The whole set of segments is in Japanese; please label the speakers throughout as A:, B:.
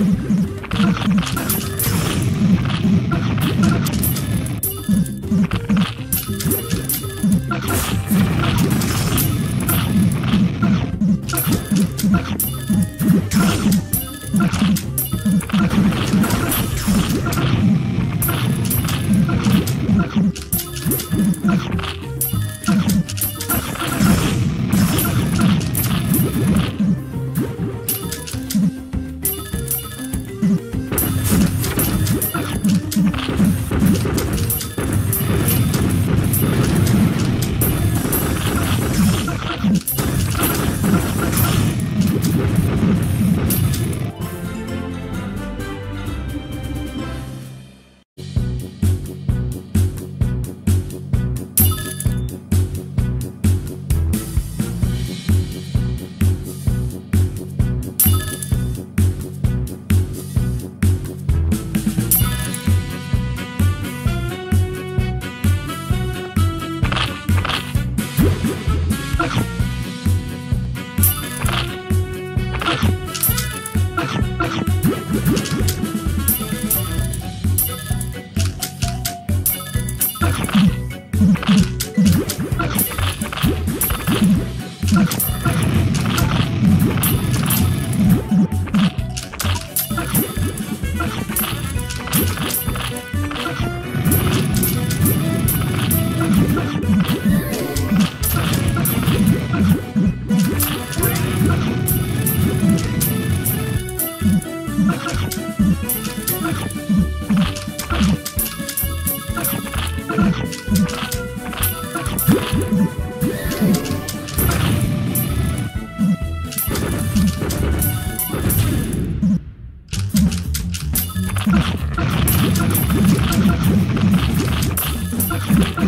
A: Thank you. you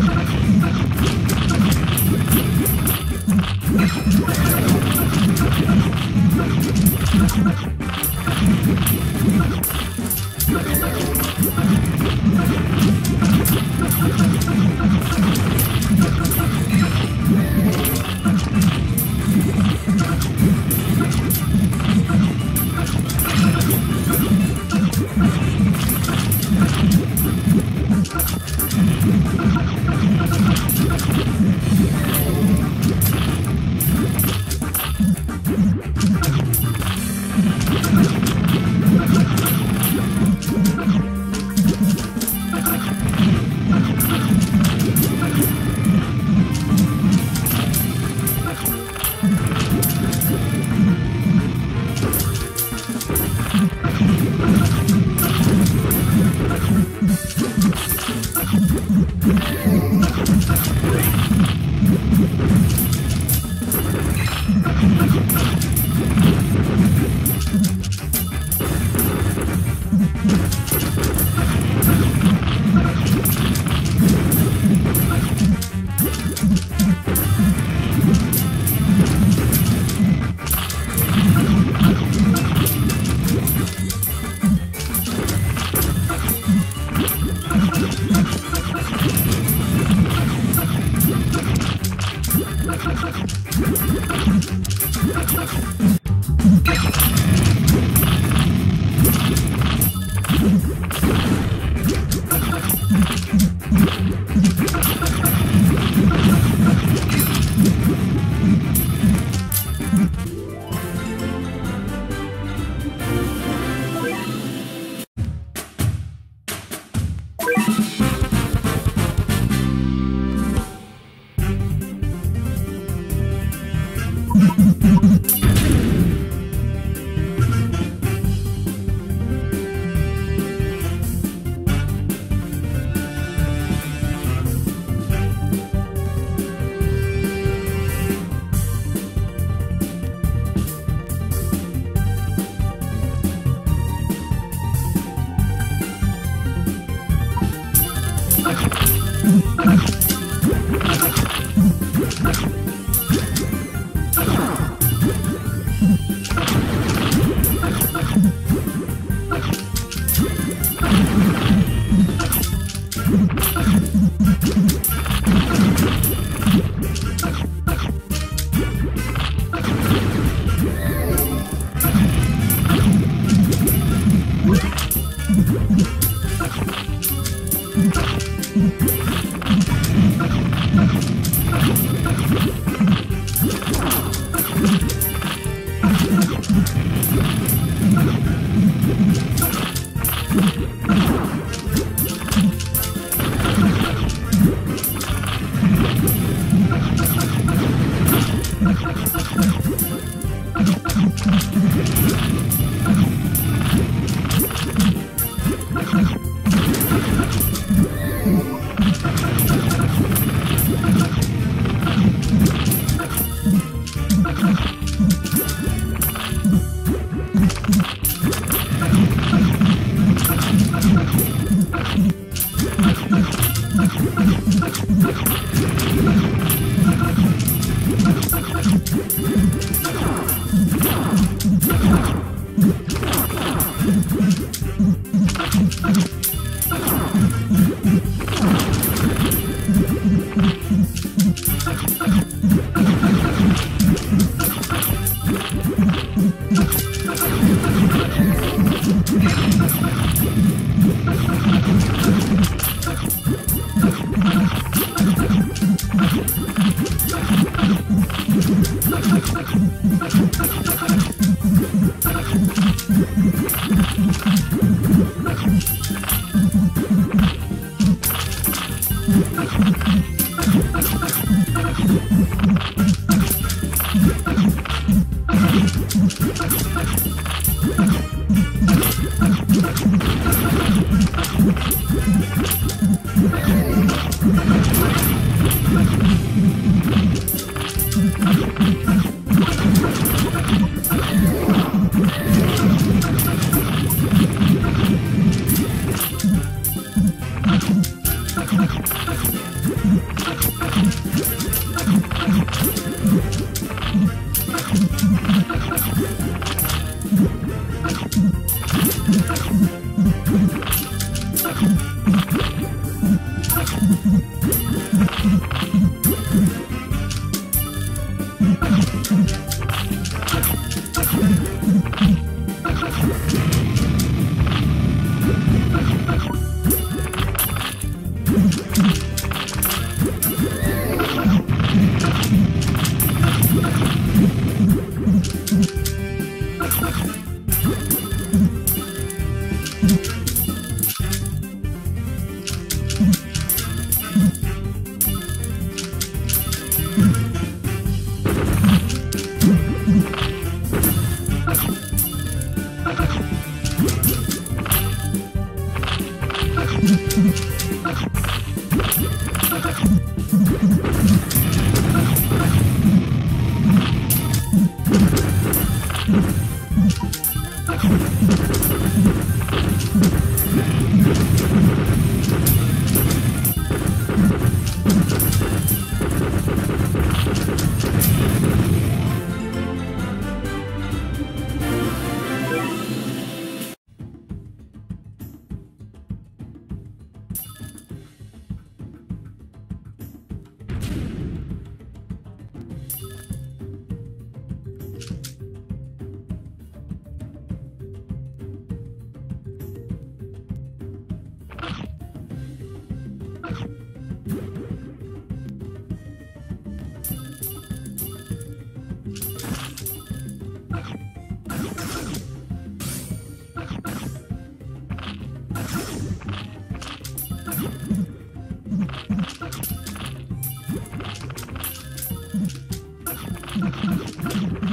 A: ハハハハ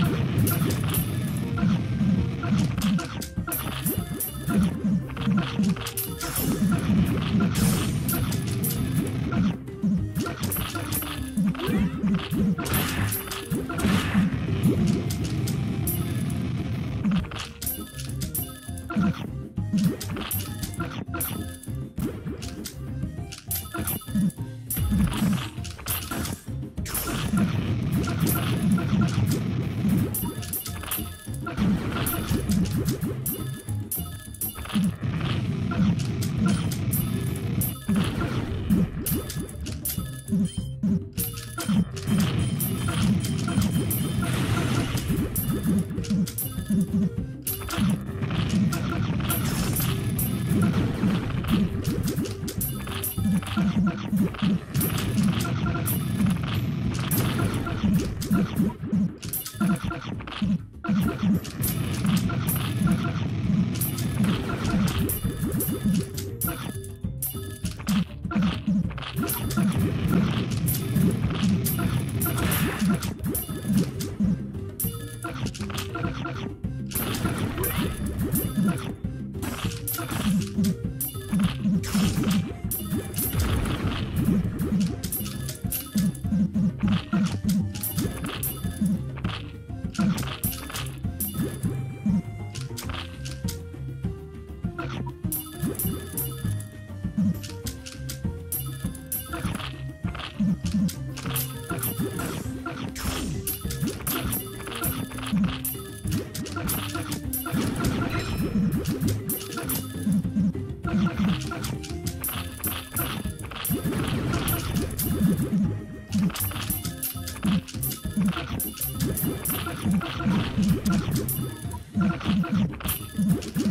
A: ハハハハ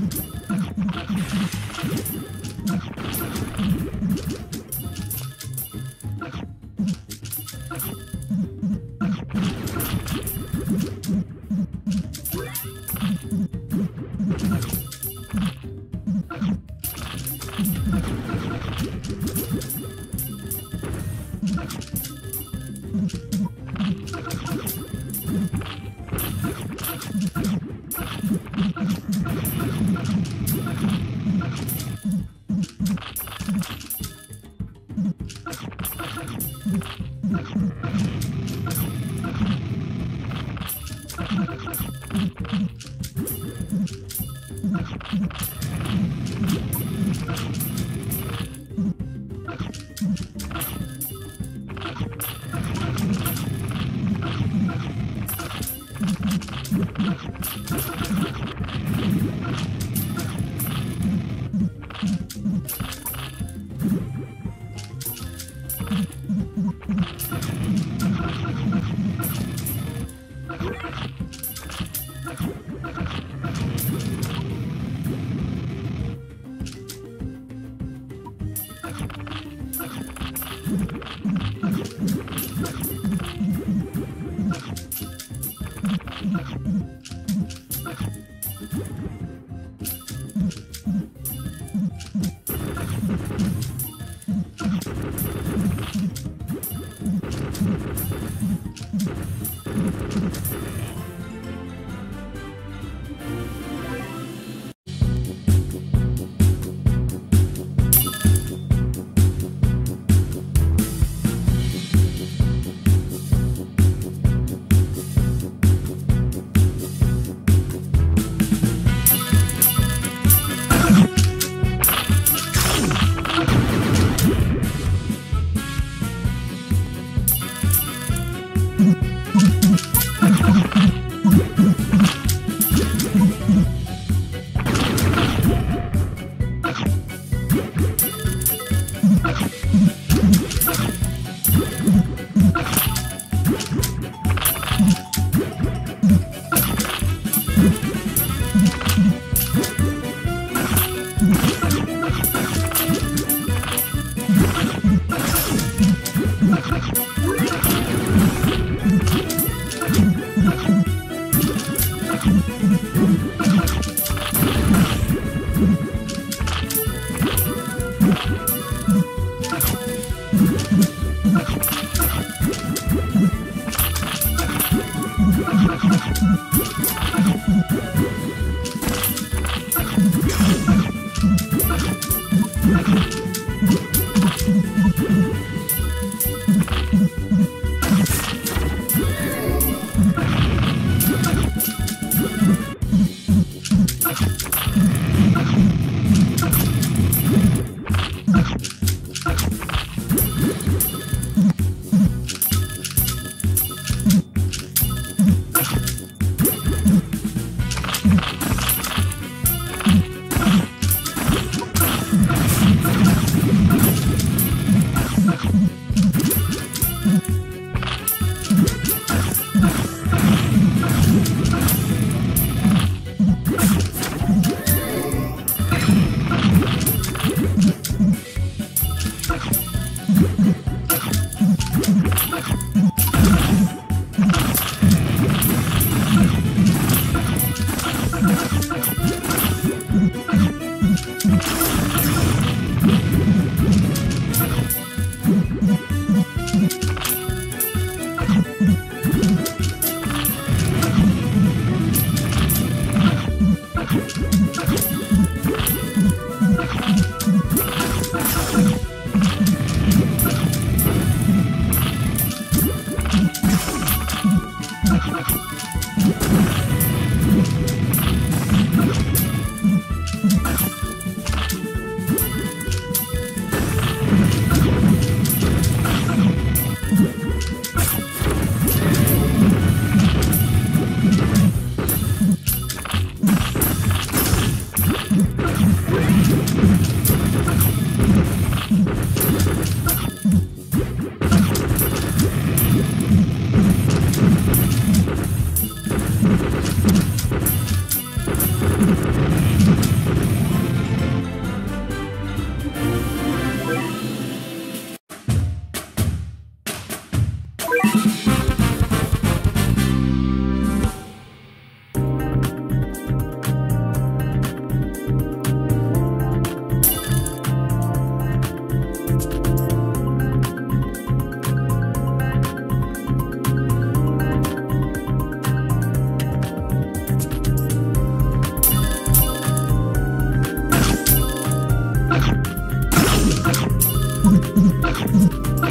A: I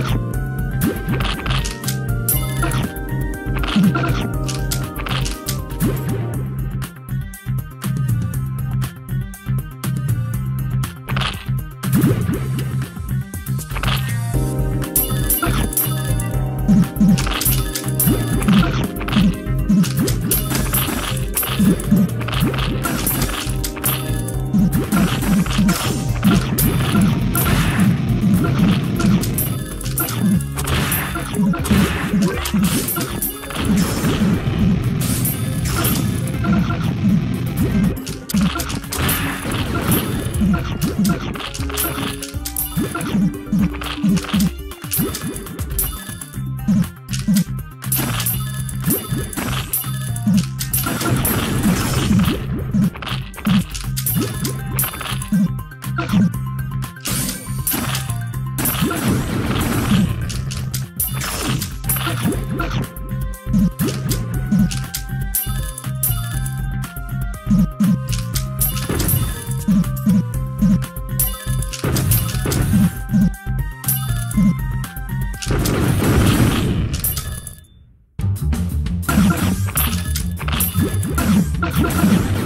A: can't. やった